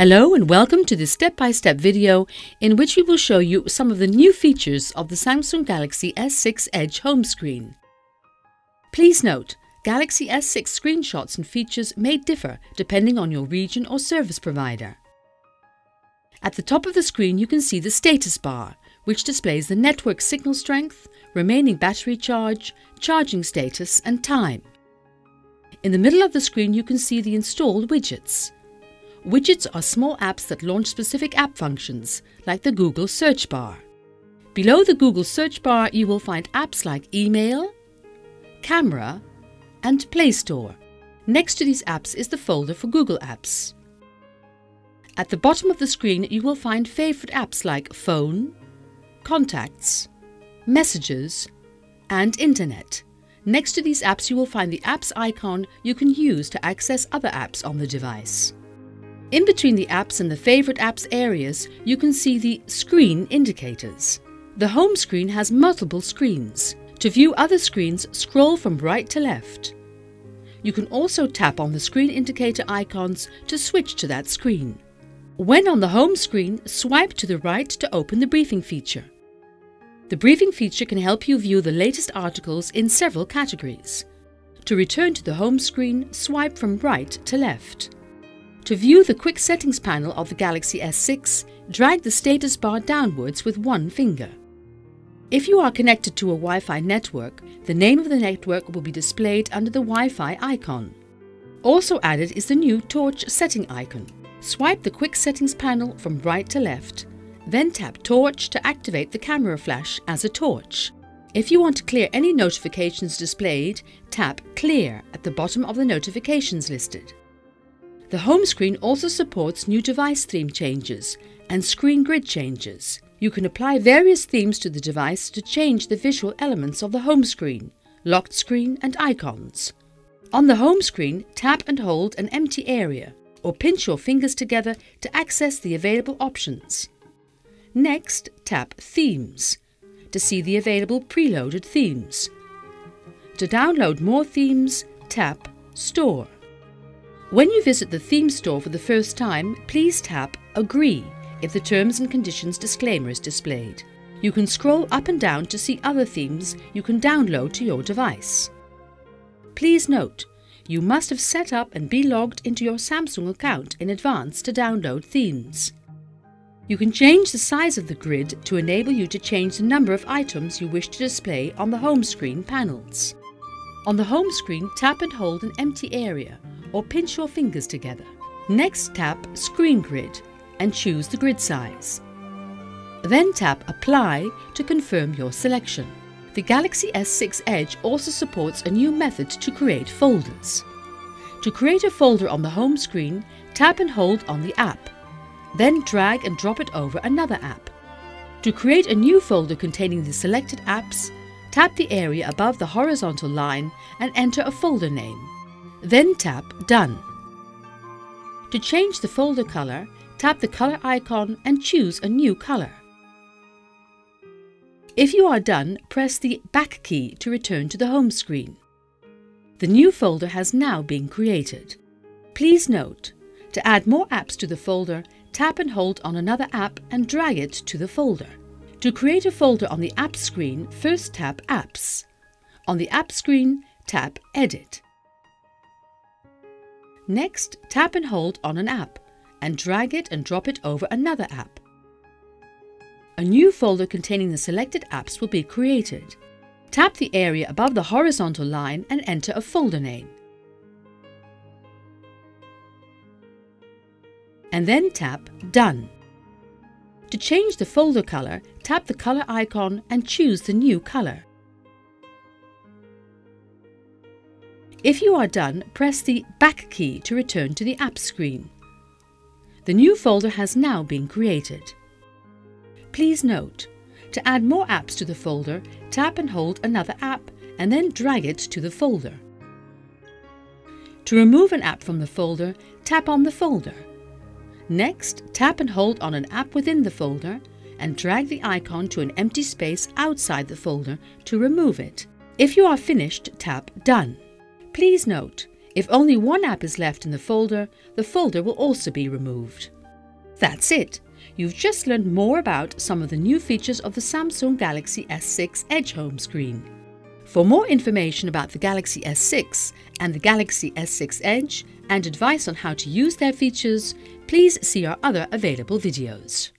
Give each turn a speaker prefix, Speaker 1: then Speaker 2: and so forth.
Speaker 1: Hello and welcome to this step-by-step video in which we will show you some of the new features of the Samsung Galaxy S6 Edge home screen. Please note, Galaxy S6 screenshots and features may differ depending on your region or service provider. At the top of the screen you can see the status bar, which displays the network signal strength, remaining battery charge, charging status and time. In the middle of the screen you can see the installed widgets. Widgets are small apps that launch specific app functions, like the Google search bar. Below the Google search bar you will find apps like Email, Camera and Play Store. Next to these apps is the folder for Google Apps. At the bottom of the screen you will find favorite apps like Phone, Contacts, Messages and Internet. Next to these apps you will find the apps icon you can use to access other apps on the device. In between the apps and the favorite apps areas, you can see the screen indicators. The home screen has multiple screens. To view other screens, scroll from right to left. You can also tap on the screen indicator icons to switch to that screen. When on the home screen, swipe to the right to open the briefing feature. The briefing feature can help you view the latest articles in several categories. To return to the home screen, swipe from right to left. To view the quick settings panel of the Galaxy S6, drag the status bar downwards with one finger. If you are connected to a Wi-Fi network, the name of the network will be displayed under the Wi-Fi icon. Also added is the new torch setting icon. Swipe the quick settings panel from right to left, then tap torch to activate the camera flash as a torch. If you want to clear any notifications displayed, tap clear at the bottom of the notifications listed. The home screen also supports new device theme changes and screen grid changes. You can apply various themes to the device to change the visual elements of the home screen, locked screen and icons. On the home screen, tap and hold an empty area or pinch your fingers together to access the available options. Next, tap Themes to see the available preloaded themes. To download more themes, tap Store. When you visit the theme store for the first time, please tap Agree if the terms and conditions disclaimer is displayed. You can scroll up and down to see other themes you can download to your device. Please note, you must have set up and be logged into your Samsung account in advance to download themes. You can change the size of the grid to enable you to change the number of items you wish to display on the home screen panels. On the home screen, tap and hold an empty area or pinch your fingers together. Next tap Screen Grid and choose the grid size. Then tap Apply to confirm your selection. The Galaxy S6 Edge also supports a new method to create folders. To create a folder on the home screen, tap and hold on the app. Then drag and drop it over another app. To create a new folder containing the selected apps, tap the area above the horizontal line and enter a folder name. Then tap Done. To change the folder color, tap the color icon and choose a new color. If you are done, press the Back key to return to the home screen. The new folder has now been created. Please note, to add more apps to the folder, tap and hold on another app and drag it to the folder. To create a folder on the app screen, first tap Apps. On the App screen, tap Edit. Next, tap and hold on an app and drag it and drop it over another app. A new folder containing the selected apps will be created. Tap the area above the horizontal line and enter a folder name. And then tap Done. To change the folder color, tap the color icon and choose the new color. If you are done, press the Back key to return to the App screen. The new folder has now been created. Please note, to add more apps to the folder, tap and hold another app and then drag it to the folder. To remove an app from the folder, tap on the folder. Next, tap and hold on an app within the folder and drag the icon to an empty space outside the folder to remove it. If you are finished, tap Done. Please note, if only one app is left in the folder, the folder will also be removed. That's it. You've just learned more about some of the new features of the Samsung Galaxy S6 Edge home screen. For more information about the Galaxy S6 and the Galaxy S6 Edge and advice on how to use their features, please see our other available videos.